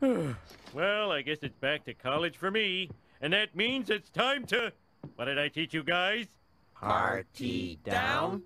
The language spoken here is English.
well, I guess it's back to college for me. And that means it's time to. What did I teach you guys? Party down?